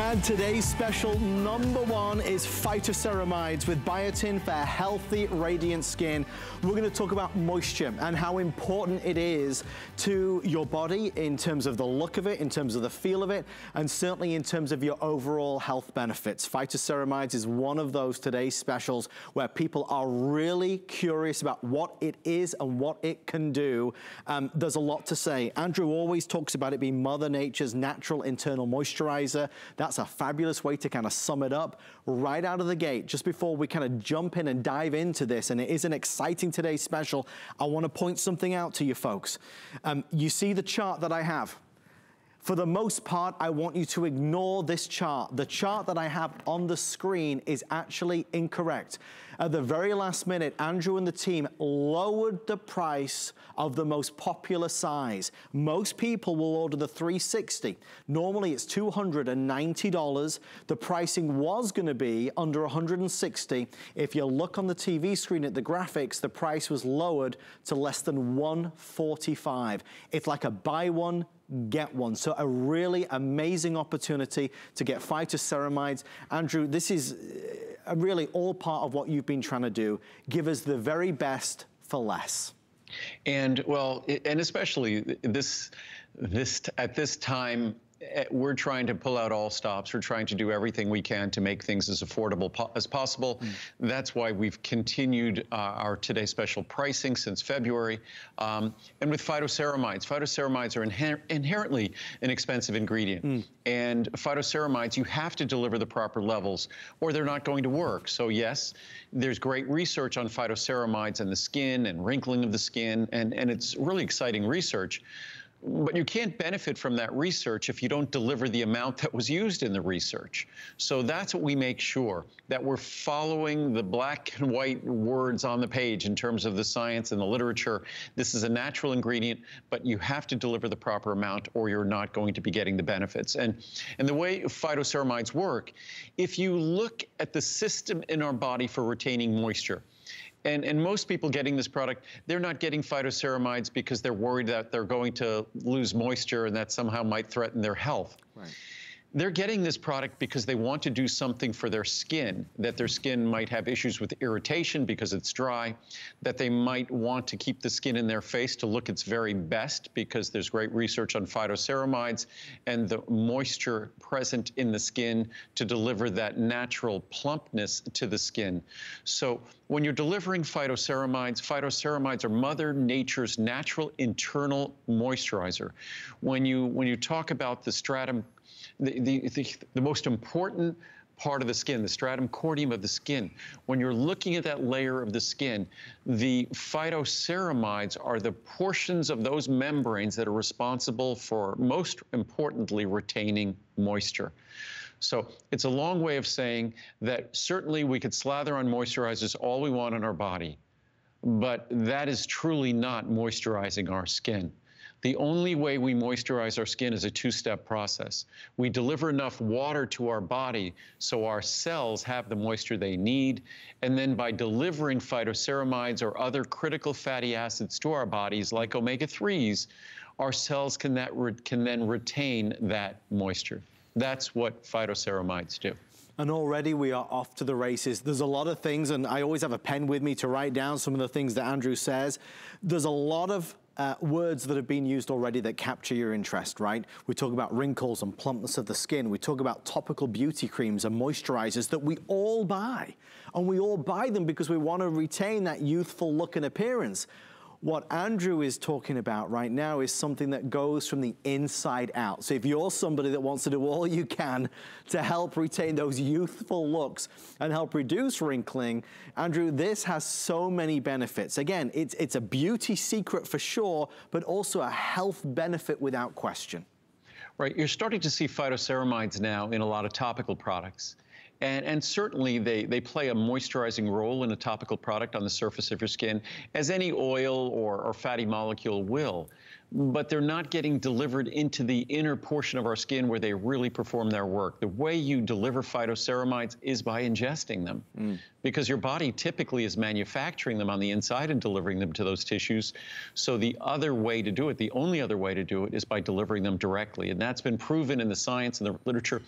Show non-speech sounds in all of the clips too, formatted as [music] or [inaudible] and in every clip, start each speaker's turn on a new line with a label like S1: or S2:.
S1: And today's special number one is phytoceramides with biotin for healthy, radiant skin. We're gonna talk about moisture and how important it is to your body in terms of the look of it, in terms of the feel of it, and certainly in terms of your overall health benefits. Phytoceramides is one of those today's specials where people are really curious about what it is and what it can do. Um, there's a lot to say. Andrew always talks about it being Mother Nature's natural internal moisturizer. That's a fabulous way to kind of sum it up right out of the gate, just before we kind of jump in and dive into this, and it is an exciting today's special, I wanna point something out to you folks. Um, you see the chart that I have. For the most part, I want you to ignore this chart. The chart that I have on the screen is actually incorrect. At the very last minute, Andrew and the team lowered the price of the most popular size. Most people will order the 360. Normally it's $290. The pricing was gonna be under 160. If you look on the TV screen at the graphics, the price was lowered to less than 145. It's like a buy one, get one. So a really amazing opportunity to get phytoceramides. Andrew, this is uh, really all part of what you've been trying to do. Give us the very best for less.
S2: And well, and especially this, this at this time we're trying to pull out all stops. We're trying to do everything we can to make things as affordable po as possible. Mm. That's why we've continued uh, our Today Special pricing since February. Um, and with phytoceramides, phytoceramides are inher inherently an expensive ingredient. Mm. And phytoceramides, you have to deliver the proper levels or they're not going to work. So yes, there's great research on phytoceramides and the skin and wrinkling of the skin, and, and it's really exciting research. But you can't benefit from that research if you don't deliver the amount that was used in the research. So that's what we make sure, that we're following the black and white words on the page in terms of the science and the literature. This is a natural ingredient, but you have to deliver the proper amount or you're not going to be getting the benefits. And, and the way phytoceramides work, if you look at the system in our body for retaining moisture, and, and most people getting this product, they're not getting phytoceramides because they're worried that they're going to lose moisture and that somehow might threaten their health. Right they're getting this product because they want to do something for their skin, that their skin might have issues with irritation because it's dry, that they might want to keep the skin in their face to look its very best because there's great research on phytoceramides and the moisture present in the skin to deliver that natural plumpness to the skin. So when you're delivering phytoceramides, phytoceramides are Mother Nature's natural internal moisturizer. When you, when you talk about the stratum the, the, the, most important part of the skin, the stratum corneum of the skin. When you're looking at that layer of the skin, the phytoceramides are the portions of those membranes that are responsible for, most importantly, retaining moisture. So it's a long way of saying that certainly we could slather on moisturizers all we want on our body, but that is truly not moisturizing our skin. The only way we moisturize our skin is a two-step process. We deliver enough water to our body so our cells have the moisture they need, and then by delivering phytoceramides or other critical fatty acids to our bodies, like omega-3s, our cells can, that can then retain that moisture. That's what phytoceramides do.
S1: And already we are off to the races. There's a lot of things, and I always have a pen with me to write down some of the things that Andrew says. There's a lot of uh, words that have been used already that capture your interest, right? We talk about wrinkles and plumpness of the skin. We talk about topical beauty creams and moisturizers that we all buy. And we all buy them because we want to retain that youthful look and appearance. What Andrew is talking about right now is something that goes from the inside out. So if you're somebody that wants to do all you can to help retain those youthful looks and help reduce wrinkling, Andrew, this has so many benefits. Again, it's, it's a beauty secret for sure, but also a health benefit without question.
S2: Right, you're starting to see phytoceramides now in a lot of topical products. And, and, certainly they, they play a moisturizing role in a topical product on the surface of your skin, as any oil or, or fatty molecule will. But they're not getting delivered into the inner portion of our skin where they really perform their work. The way you deliver phytoceramides is by ingesting them mm. because your body typically is manufacturing them on the inside and delivering them to those tissues. So the other way to do it, the only other way to do it is by delivering them directly. And that's been proven in the science and the literature.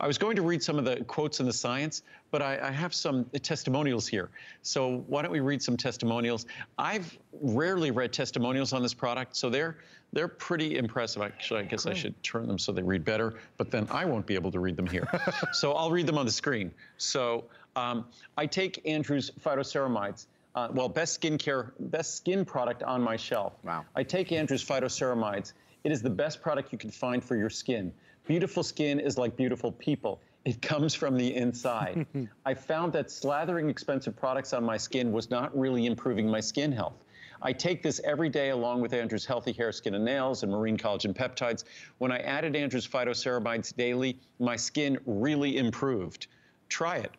S2: I was going to read some of the quotes in the science, but I, I have some testimonials here. So why don't we read some testimonials? I've rarely read testimonials on this product, so they're they're pretty impressive. Actually, I guess cool. I should turn them so they read better, but then I won't be able to read them here. [laughs] so I'll read them on the screen. So um, I take Andrew's phytoceramides. Uh, well, best skincare, best skin product on my shelf.
S1: Wow.
S2: I take Andrew's phytoceramides. It is the best product you can find for your skin. Beautiful skin is like beautiful people. It comes from the inside. [laughs] I found that slathering expensive products on my skin was not really improving my skin health. I take this every day along with Andrew's Healthy Hair, Skin, and Nails and Marine Collagen Peptides. When I added Andrew's phytoceramides daily, my skin really improved. Try it.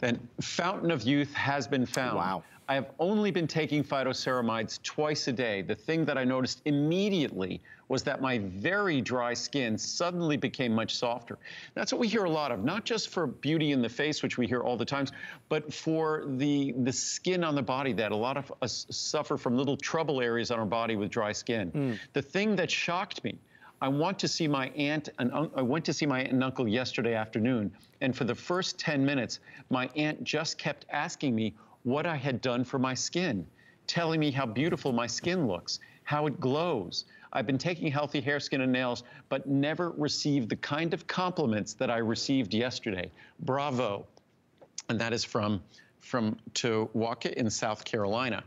S2: Then Fountain of Youth has been found.
S1: Wow.
S2: I have only been taking phytoceramides twice a day. The thing that I noticed immediately was that my very dry skin suddenly became much softer. That's what we hear a lot of, not just for beauty in the face, which we hear all the times, but for the, the skin on the body that a lot of us suffer from little trouble areas on our body with dry skin. Mm. The thing that shocked me I want to see my aunt and I went to see my aunt and uncle yesterday afternoon, and for the first 10 minutes, my aunt just kept asking me what I had done for my skin, telling me how beautiful my skin looks, how it glows. I've been taking healthy hair, skin, and nails, but never received the kind of compliments that I received yesterday. Bravo. And that is from, from Towaka in South Carolina.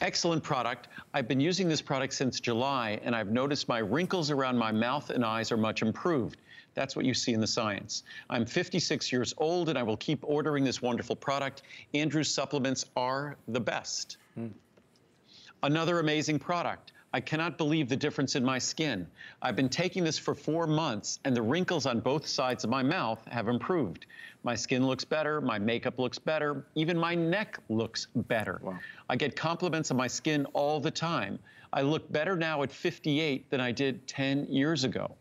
S2: Excellent product. I've been using this product since July, and I've noticed my wrinkles around my mouth and eyes are much improved. That's what you see in the science. I'm 56 years old, and I will keep ordering this wonderful product. Andrew's supplements are the best. Mm. Another amazing product. I cannot believe the difference in my skin. I've been taking this for four months, and the wrinkles on both sides of my mouth have improved. My skin looks better, my makeup looks better, even my neck looks better. Wow. I get compliments on my skin all the time. I look better now at 58 than I did 10 years ago.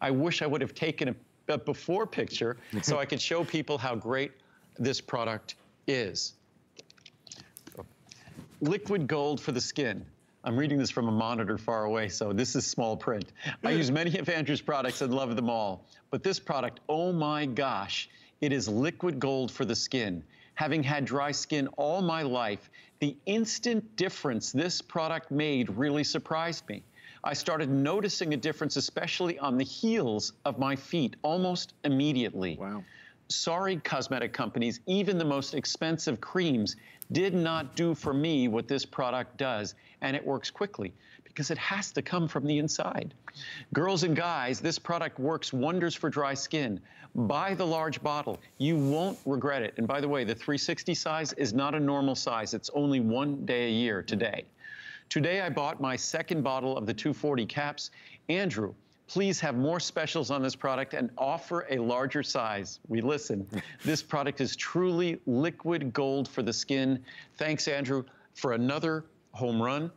S2: I wish I would have taken a, a before picture [laughs] so I could show people how great this product is. Oh. Liquid gold for the skin. I'm reading this from a monitor far away, so this is small print. I use many of Andrew's products and love them all. But this product, oh my gosh, it is liquid gold for the skin. Having had dry skin all my life, the instant difference this product made really surprised me. I started noticing a difference, especially on the heels of my feet, almost immediately.
S1: Wow.
S2: Sorry, cosmetic companies, even the most expensive creams did not do for me what this product does, and it works quickly because it has to come from the inside. Girls and guys, this product works wonders for dry skin. Buy the large bottle. You won't regret it. And by the way, the 360 size is not a normal size. It's only one day a year today. Today, I bought my second bottle of the 240 caps. Andrew, please have more specials on this product and offer a larger size. We listen. [laughs] this product is truly liquid gold for the skin. Thanks, Andrew, for another home run.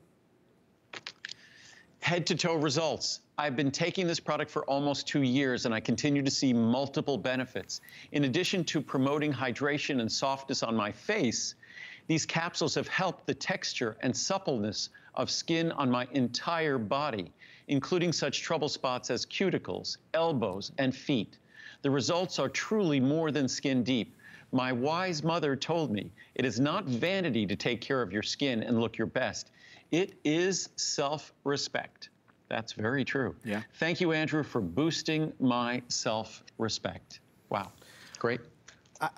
S2: Head to toe results. I've been taking this product for almost two years and I continue to see multiple benefits. In addition to promoting hydration and softness on my face, these capsules have helped the texture and suppleness of skin on my entire body, including such trouble spots as cuticles, elbows, and feet. The results are truly more than skin deep. My wise mother told me it is not vanity to take care of your skin and look your best. It is self respect. That's very true.
S1: Yeah.
S2: Thank you, Andrew, for boosting my self respect. Wow. Great.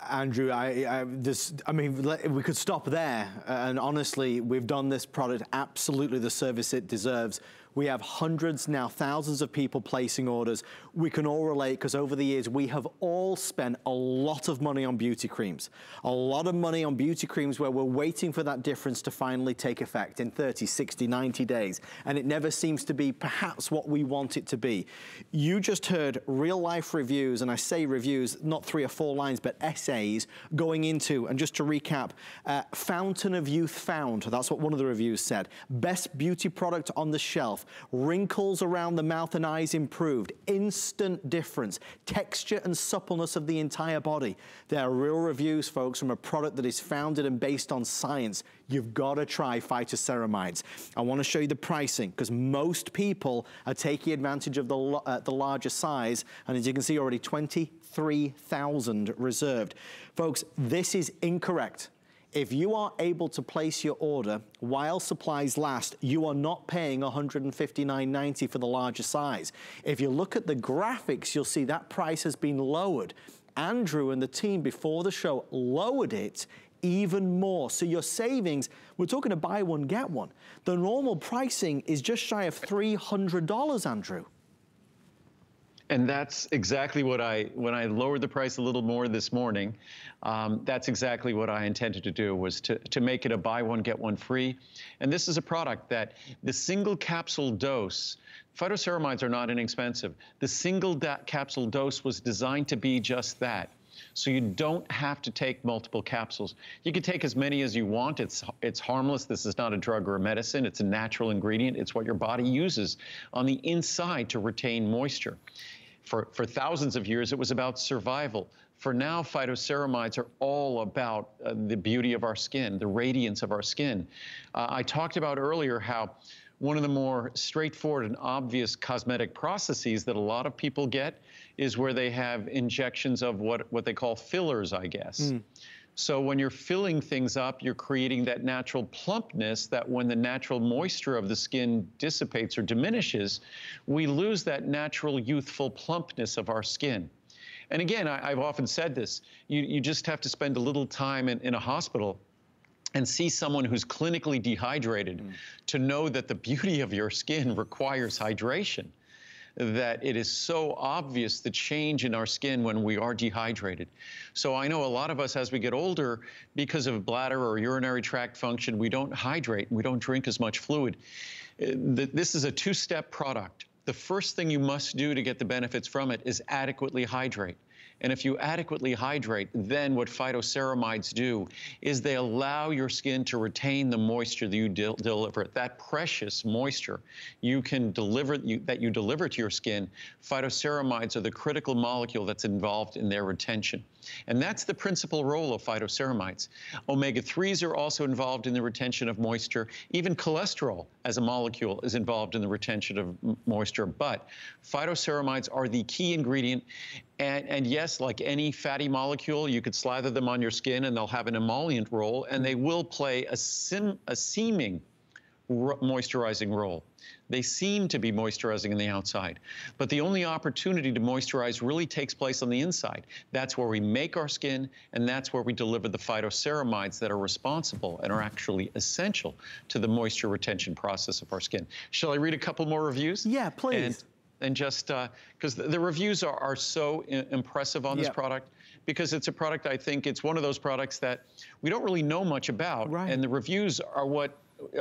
S1: Andrew, I, I, this, I mean, we could stop there. And honestly, we've done this product absolutely the service it deserves. We have hundreds, now thousands of people placing orders. We can all relate because over the years, we have all spent a lot of money on beauty creams. A lot of money on beauty creams where we're waiting for that difference to finally take effect in 30, 60, 90 days. And it never seems to be perhaps what we want it to be. You just heard real life reviews, and I say reviews, not three or four lines, but essays going into, and just to recap, uh, Fountain of Youth Found, that's what one of the reviews said. Best beauty product on the shelf. Wrinkles around the mouth and eyes improved. Instant difference. Texture and suppleness of the entire body. They are real reviews, folks, from a product that is founded and based on science. You've got to try phytoceramides. I want to show you the pricing because most people are taking advantage of the, uh, the larger size. And as you can see already, 23,000 reserved. Folks, this is incorrect. If you are able to place your order while supplies last, you are not paying $159.90 for the larger size. If you look at the graphics, you'll see that price has been lowered. Andrew and the team before the show lowered it even more. So your savings, we're talking to buy one, get one. The normal pricing is just shy of $300, Andrew.
S2: And that's exactly what I, when I lowered the price a little more this morning, um, that's exactly what I intended to do was to, to make it a buy one, get one free. And this is a product that the single capsule dose, phytoceramides are not inexpensive. The single capsule dose was designed to be just that. So you don't have to take multiple capsules. You can take as many as you want. It's, it's harmless. This is not a drug or a medicine. It's a natural ingredient. It's what your body uses on the inside to retain moisture. For, for thousands of years, it was about survival. For now, phytoceramides are all about uh, the beauty of our skin, the radiance of our skin. Uh, I talked about earlier how one of the more straightforward and obvious cosmetic processes that a lot of people get is where they have injections of what, what they call fillers, I guess. Mm. So when you're filling things up, you're creating that natural plumpness that when the natural moisture of the skin dissipates or diminishes, we lose that natural youthful plumpness of our skin. And again, I, have often said this, you, you just have to spend a little time in, in a hospital and see someone who's clinically dehydrated mm. to know that the beauty of your skin requires hydration that it is so obvious the change in our skin when we are dehydrated. So I know a lot of us as we get older, because of bladder or urinary tract function, we don't hydrate, we don't drink as much fluid. Uh, this is a two-step product. The first thing you must do to get the benefits from it is adequately hydrate. And if you adequately hydrate, then what phytoceramides do is they allow your skin to retain the moisture that you de deliver, that precious moisture you can deliver you, that you deliver to your skin. Phytoceramides are the critical molecule that's involved in their retention. And that's the principal role of phytoceramides. Omega-3s are also involved in the retention of moisture. Even cholesterol as a molecule is involved in the retention of moisture. But phytoceramides are the key ingredient. And, and, yes, like any fatty molecule, you could slather them on your skin and they'll have an emollient role, and they will play a, sim, a seeming moisturizing role. They seem to be moisturizing in the outside. But the only opportunity to moisturize really takes place on the inside. That's where we make our skin, and that's where we deliver the phytoceramides that are responsible and are actually essential to the moisture retention process of our skin. Shall I read a couple more reviews?
S1: Yeah, please.
S2: And, and just because uh, the, the, reviews are, are so impressive on this product because it's a product I think it's one of those products that we don't really know much about.
S1: Right.
S2: And the reviews are what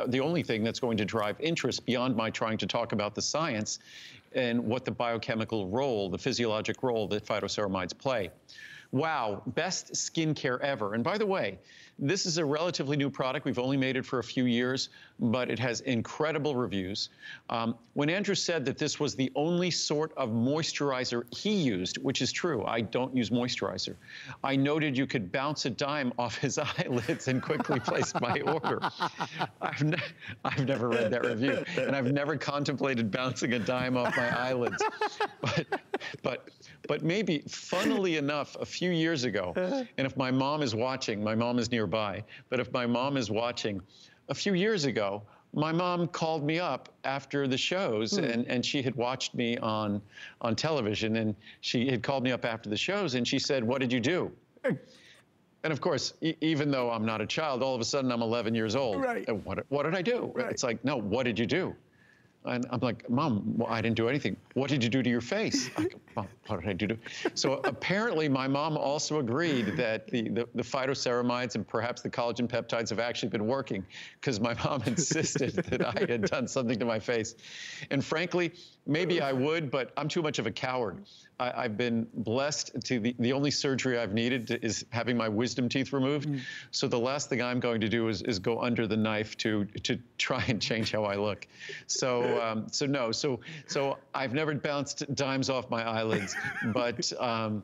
S2: the only thing that's going to drive interest beyond my trying to talk about the science and what the biochemical role, the physiologic role that phytoceramides play. Wow, best skincare ever. And by the way, this is a relatively new product. We've only made it for a few years, but it has incredible reviews. Um, when Andrew said that this was the only sort of moisturizer he used, which is true, I don't use moisturizer, I noted you could bounce a dime off his [laughs] eyelids and quickly place my order. I've, ne I've never read that review, and I've never contemplated bouncing a dime off my eyelids. But, but but maybe, funnily [laughs] enough, a few years ago, and if my mom is watching, my mom is nearby, but if my mom is watching, a few years ago, my mom called me up after the shows hmm. and, and she had watched me on on television and she had called me up after the shows and she said, What did you do? And of course, e even though I'm not a child, all of a sudden I'm 11 years old.
S1: Right.
S2: what, what did I do? Right. It's like, no, what did you do? And I'm like, Mom, well, I didn't do anything. What did you do to your face? I go, [laughs] Mom, what did I do to? So apparently, my mom also agreed that the, the, the phytoceramides and perhaps the collagen peptides have actually been working because my mom [laughs] insisted that I had done something to my face. And frankly, maybe I would, but I'm too much of a coward. I, have been blessed to the, the only surgery I've needed to, is having my wisdom teeth removed. Mm. So the last thing I'm going to do is, is go under the knife to to try and change how I look. So um, so no. So so I've never bounced dimes off my eyelids, but. Um,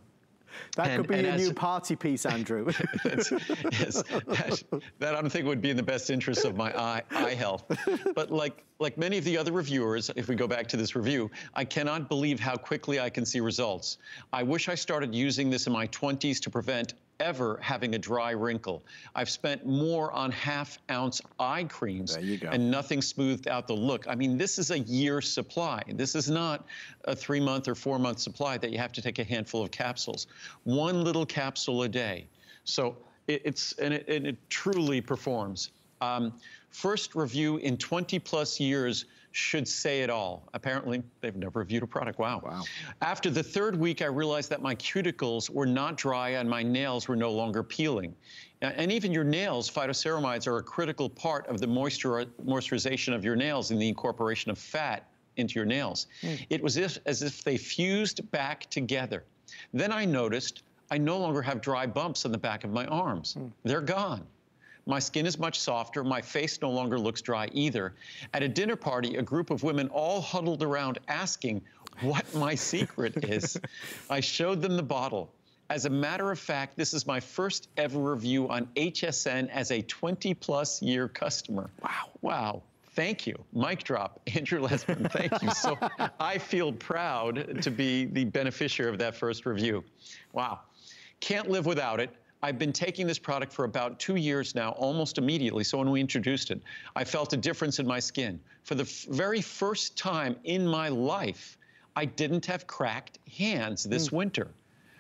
S1: that and, could be a new party piece, Andrew. [laughs]
S2: yes, that, that, I don't think would be in the best interest of my eye, eye health. But like like many of the other reviewers, if we go back to this review, I cannot believe how quickly I can see results. I wish I started using this in my 20s to prevent ever having a dry wrinkle. I've spent more on half ounce eye creams and nothing smoothed out the look. I mean, this is a year supply. This is not a three month or four month supply that you have to take a handful of capsules. One little capsule a day. So it, it's, and it, and it truly performs. Um, first review in 20 plus years should say it all. Apparently, they've never reviewed a product. Wow. Wow. After the third week, I realized that my cuticles were not dry and my nails were no longer peeling. And even your nails, phytoceramides are a critical part of the moisture, moisturization of your nails and the incorporation of fat into your nails. Mm. It was if, as if they fused back together. Then I noticed I no longer have dry bumps on the back of my arms. Mm. They're gone. My skin is much softer. My face no longer looks dry either. At a dinner party, a group of women all huddled around asking what my secret [laughs] is. I showed them the bottle. As a matter of fact, this is my first ever review on HSN as a 20 plus year customer.
S1: Wow.
S2: Wow. Thank you. Mic drop. [laughs] Andrew Lessman, thank you. So [laughs] I feel proud to be the beneficiary of that first review. Wow. Can't live without it. I've been taking this product for about two years now, almost immediately. So when we introduced it, I felt a difference in my skin. For the very first time in my life, I didn't have cracked hands this mm. winter.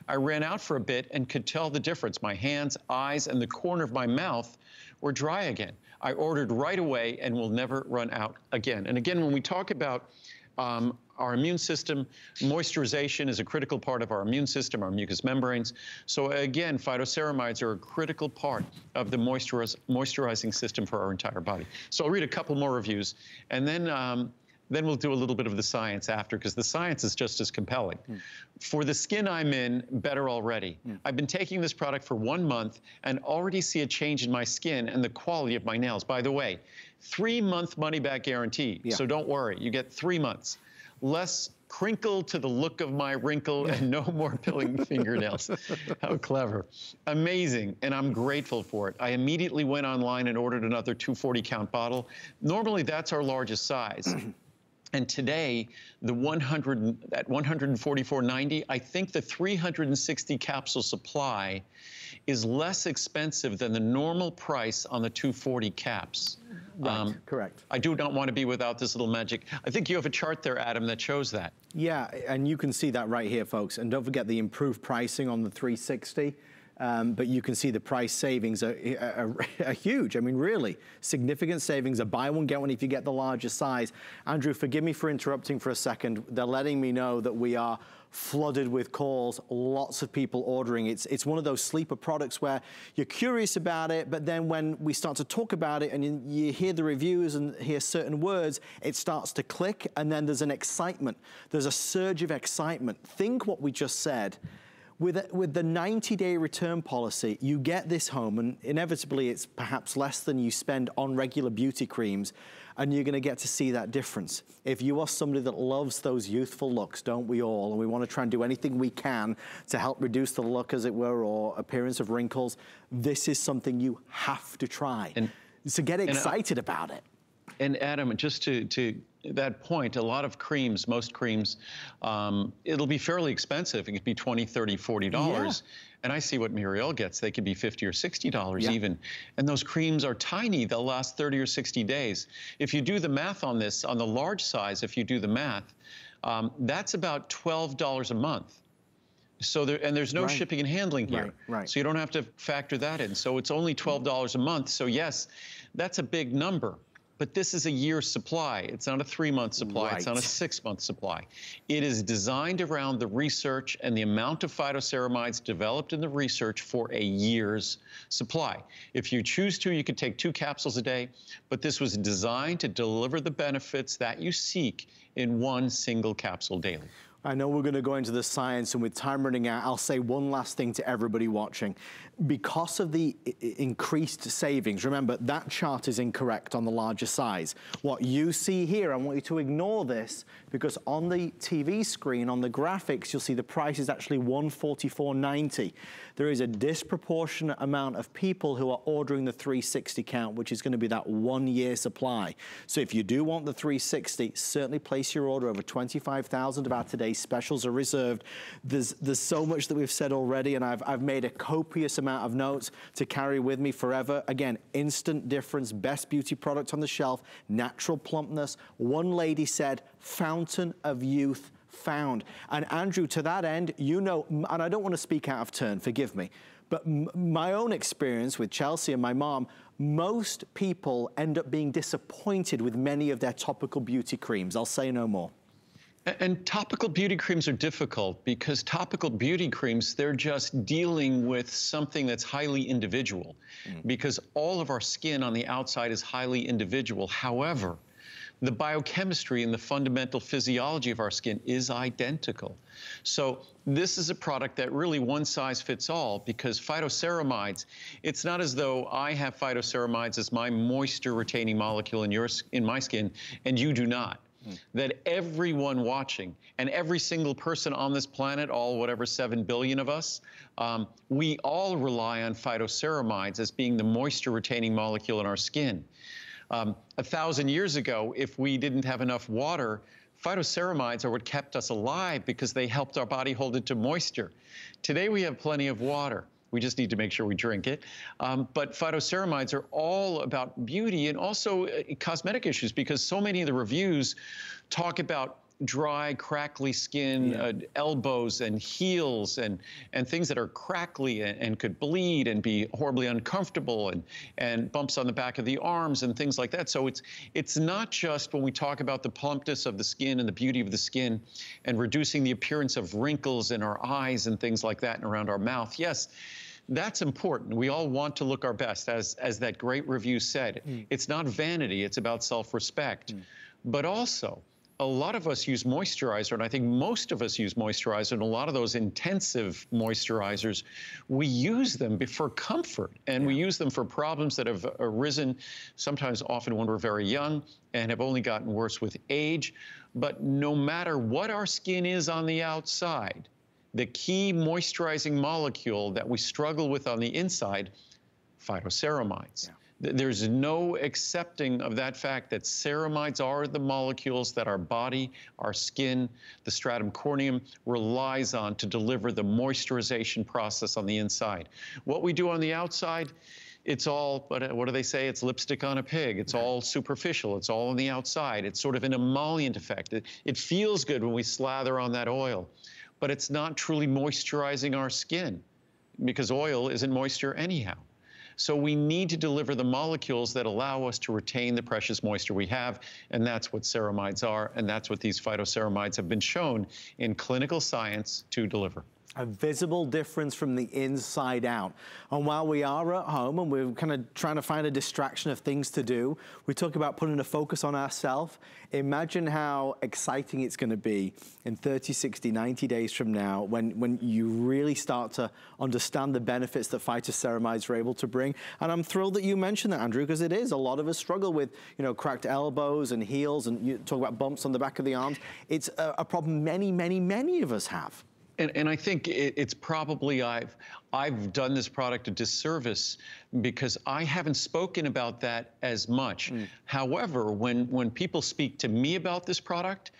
S2: I ran out for a bit and could tell the difference. My hands, eyes, and the corner of my mouth were dry again. I ordered right away and will never run out again. And again, when we talk about um, our immune system, moisturization is a critical part of our immune system, our mucous membranes. So again, phytoceramides are a critical part of the moisturiz moisturizing system for our entire body. So I'll read a couple more reviews, and then um, then we'll do a little bit of the science after because the science is just as compelling. Mm. For the skin I'm in, better already. Mm. I've been taking this product for one month and already see a change in my skin and the quality of my nails. By the way, three month money back guarantee. Yeah. So don't worry, you get three months less crinkle to the look of my wrinkle and no [laughs] more pilling fingernails. How clever. Amazing. And I'm grateful for it. I immediately went online and ordered another 240 count bottle. Normally, that's our largest size. [clears throat] And today, the 100 at 144.90, I think the 360 capsule supply is less expensive than the normal price on the 240 caps.
S1: Right, um, correct.
S2: I do not want to be without this little magic. I think you have a chart there, Adam, that shows that.
S1: Yeah, and you can see that right here, folks. And don't forget the improved pricing on the 360. Um, but you can see the price savings are, are, [laughs] are, huge. I mean, really significant savings. A buy one, get one if you get the larger size. Andrew, forgive me for interrupting for a second. They're letting me know that we are flooded with calls, lots of people ordering. It's, it's one of those sleeper products where you're curious about it, but then when we start to talk about it and you, you hear the reviews and hear certain words, it starts to click and then there's an excitement. There's a surge of excitement. Think what we just said with, with the 90-day return policy, you get this home, and inevitably it's perhaps less than you spend on regular beauty creams, and you're gonna get to see that difference. If you are somebody that loves those youthful looks, don't we all, and we wanna try and do anything we can to help reduce the look, as it were, or appearance of wrinkles, this is something you have to try. And, so get excited about it.
S2: And Adam, just to, to that point, a lot of creams, most creams, um, it'll be fairly expensive. It could be 20, 30, 40 dollars. Yeah. And I see what Muriel gets. They could be 50 or 60 dollars yeah. even. And those creams are tiny. They'll last 30 or 60 days. If you do the math on this, on the large size, if you do the math, um, that's about $12 a month. So there, and there's no right. shipping and handling here.
S1: Right, right.
S2: So you don't have to factor that in. So it's only $12 a month. So yes, that's a big number. But this is a year's supply. It's not a three month supply. Right. It's not a six month supply. It is designed around the research and the amount of phytoceramides developed in the research for a year's supply. If you choose to, you could take two capsules a day, but this was designed to deliver the benefits that you seek in one single capsule daily.
S1: I know we're going to go into the science, and with time running out, I'll say one last thing to everybody watching because of the increased savings, remember that chart is incorrect on the larger size. What you see here, I want you to ignore this because on the TV screen, on the graphics, you'll see the price is actually 144.90. There is a disproportionate amount of people who are ordering the 360 count, which is gonna be that one year supply. So if you do want the 360, certainly place your order. Over 25,000 of our today's specials are reserved. There's, there's so much that we've said already, and I've, I've made a copious amount amount of notes to carry with me forever. Again, instant difference, best beauty product on the shelf, natural plumpness. One lady said, fountain of youth found. And Andrew, to that end, you know, and I don't want to speak out of turn, forgive me, but my own experience with Chelsea and my mom, most people end up being disappointed with many of their topical beauty creams. I'll say no more.
S2: And topical beauty creams are difficult because topical beauty creams, they're just dealing with something that's highly individual mm. because all of our skin on the outside is highly individual. However, the biochemistry and the fundamental physiology of our skin is identical. So this is a product that really one size fits all because phytoceramides, it's not as though I have phytoceramides as my moisture retaining molecule in, your, in my skin and you do not that everyone watching and every single person on this planet, all whatever 7 billion of us, um, we all rely on phytoceramides as being the moisture retaining molecule in our skin. Um, a thousand years ago, if we didn't have enough water, phytoceramides are what kept us alive because they helped our body hold it to moisture. Today we have plenty of water. We just need to make sure we drink it. Um, but phytoceramides are all about beauty and also uh, cosmetic issues because so many of the reviews talk about dry, crackly skin, yeah. uh, elbows and heels and, and things that are crackly and, and, could bleed and be horribly uncomfortable and, and bumps on the back of the arms and things like that. So it's, it's not just when we talk about the plumpness of the skin and the beauty of the skin and reducing the appearance of wrinkles in our eyes and things like that and around our mouth. Yes, that's important. We all want to look our best, as, as that great review said. Mm. It's not vanity, it's about self-respect. Mm. But also, a lot of us use moisturizer, and I think most of us use moisturizer, and a lot of those intensive moisturizers, we use them for comfort, and yeah. we use them for problems that have arisen sometimes often when we're very young and have only gotten worse with age. But no matter what our skin is on the outside, the key moisturizing molecule that we struggle with on the inside, phytoceramides. Yeah. There's no accepting of that fact that ceramides are the molecules that our body, our skin, the stratum corneum relies on to deliver the moisturization process on the inside. What we do on the outside, it's all, what, what do they say? It's lipstick on a pig. It's all superficial. It's all on the outside. It's sort of an emollient effect. It, it feels good when we slather on that oil, but it's not truly moisturizing our skin because oil isn't moisture anyhow. So we need to deliver the molecules that allow us to retain the precious moisture we have, and that's what ceramides are, and that's what these phytoceramides have been shown in clinical science to deliver
S1: a visible difference from the inside out. And while we are at home and we're kind of trying to find a distraction of things to do, we talk about putting a focus on ourselves. Imagine how exciting it's going to be in 30, 60, 90 days from now when, when you really start to understand the benefits that phytoceramides are able to bring. And I'm thrilled that you mentioned that, Andrew, because it is. A lot of us struggle with, you know, cracked elbows and heels and you talk about bumps on the back of the arms. It's a, a problem many, many, many of us have.
S2: And, and I think it, it's probably I've I've done this product a disservice because I haven't spoken about that as much. Mm. However, when when people speak to me about this product,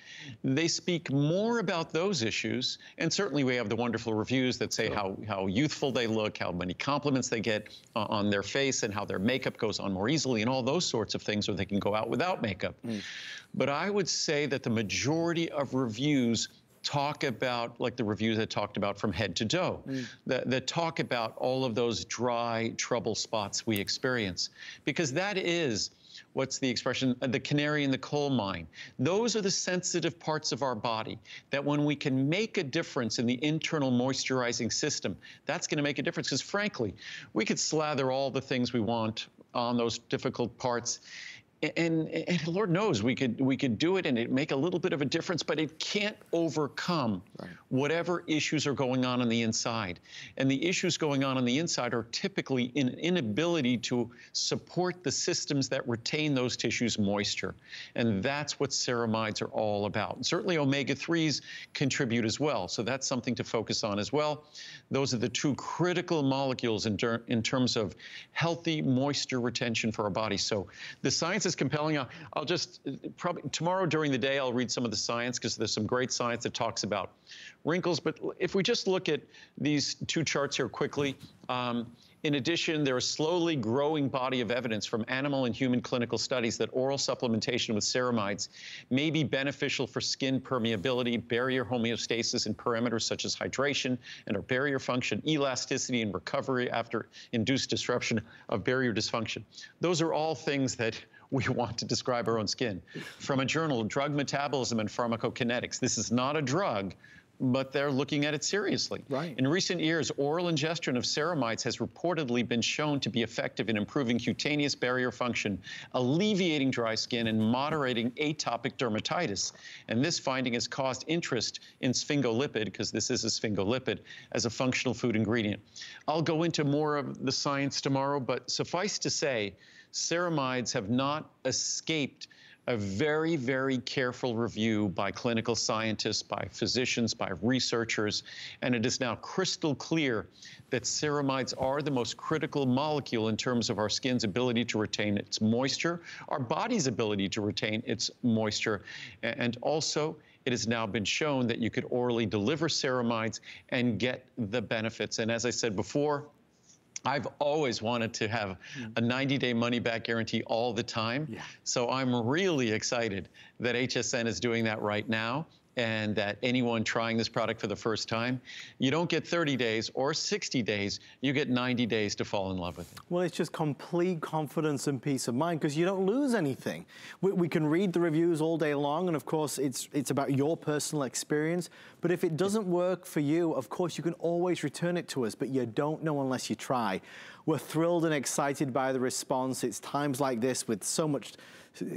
S2: they speak more about those issues. And certainly, we have the wonderful reviews that say how how youthful they look, how many compliments they get uh, on their face, and how their makeup goes on more easily, and all those sorts of things, or they can go out without makeup. Mm. But I would say that the majority of reviews talk about, like the reviews that talked about from head to toe, mm. that, that talk about all of those dry trouble spots we experience. Because that is what's the expression, uh, the canary in the coal mine. Those are the sensitive parts of our body that when we can make a difference in the internal moisturizing system, that's going to make a difference. Because frankly, we could slather all the things we want on those difficult parts and, and, Lord knows we could we could do it and it make a little bit of a difference, but it can't overcome right. whatever issues are going on on the inside. And the issues going on on the inside are typically an inability to support the systems that retain those tissues moisture. And that's what ceramides are all about. And certainly omega-3s contribute as well. So that's something to focus on as well. Those are the two critical molecules in, in terms of healthy moisture retention for our body. So the science is compelling. I'll, I'll just probably tomorrow during the day, I'll read some of the science because there's some great science that talks about wrinkles. But if we just look at these two charts here quickly, um, in addition, there is slowly growing body of evidence from animal and human clinical studies that oral supplementation with ceramides may be beneficial for skin permeability, barrier homeostasis, and parameters such as hydration and our barrier function, elasticity, and recovery after induced disruption of barrier dysfunction. Those are all things that we [laughs] want to describe our own skin. From a journal, Drug Metabolism and Pharmacokinetics. This is not a drug, but they're looking at it seriously.
S1: Right.
S2: In recent years, oral ingestion of ceramides has reportedly been shown to be effective in improving cutaneous barrier function, alleviating dry skin, and moderating atopic dermatitis. And this finding has caused interest in sphingolipid, because this is a sphingolipid, as a functional food ingredient. I'll go into more of the science tomorrow, but suffice to say, ceramides have not escaped a very, very careful review by clinical scientists, by physicians, by researchers, and it is now crystal clear that ceramides are the most critical molecule in terms of our skin's ability to retain its moisture, our body's ability to retain its moisture, and also it has now been shown that you could orally deliver ceramides and get the benefits. And as I said before, I've always wanted to have mm. a 90 day money back guarantee all the time. Yeah. So I'm really excited that HSN is doing that right now and that anyone trying this product for the first time, you don't get 30 days or 60 days, you get 90 days to fall in love with it.
S1: Well, it's just complete confidence and peace of mind because you don't lose anything. We, we, can read the reviews all day long, and of course, it's, it's about your personal experience. But if it doesn't work for you, of course, you can always return it to us, but you don't know unless you try. We're thrilled and excited by the response. It's times like this with so much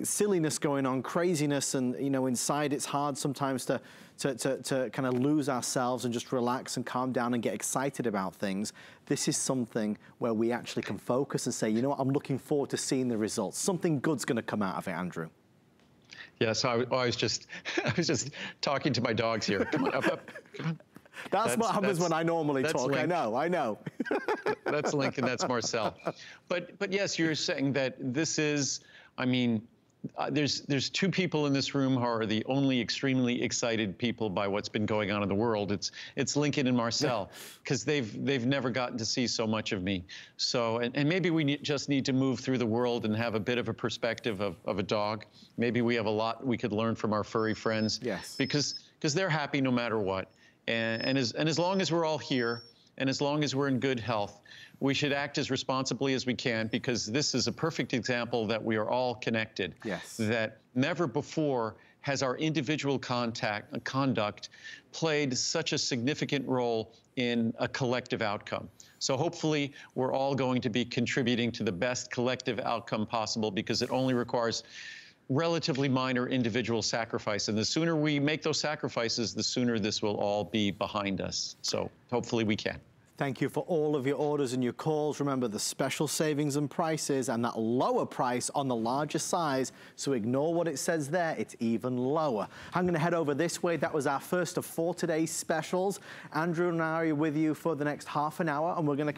S1: silliness going on, craziness, and you know, inside it's hard sometimes to, to, to, to kind of lose ourselves and just relax and calm down and get excited about things. This is something where we actually can focus and say, you know what, I'm looking forward to seeing the results. Something good's gonna come out of it, Andrew.
S2: Yeah, so I, I was just, [laughs] I was just talking to my dogs here. Come on, up, up, come on.
S1: That's, that's, what happens when I normally talk. Link. I know, I know.
S2: that's Lincoln, that's Marcel. [laughs] But but yes, you're saying that this is I mean, uh, there's there's two people in this room who are the only extremely excited people by what's been going on in the world. It's it's Lincoln and Marcel because they've they've never gotten to see so much of me. So and, and maybe we need, just need to move through the world and have a bit of a perspective of, of a dog. Maybe we have a lot we could learn from our furry friends.
S1: Yes.
S2: Because because they're happy no matter what, and and as and as long as we're all here, and as long as we're in good health, we should act as responsibly as we can because this is a perfect example that we are all connected.
S1: Yes.
S2: That never before has our individual contact, conduct played such a significant role in a collective outcome. So hopefully we're all going to be contributing to the best collective outcome possible because it only requires relatively minor individual sacrifice. And the sooner we make those sacrifices, the sooner this will all be behind us. So hopefully we can.
S1: Thank you for all of your orders and your calls. Remember the special savings and prices and that lower price on the larger size. So ignore what it says there. It's even lower. I'm going to head over this way. That was our first of four today's specials. Andrew and I are with you for the next half an hour and we're going to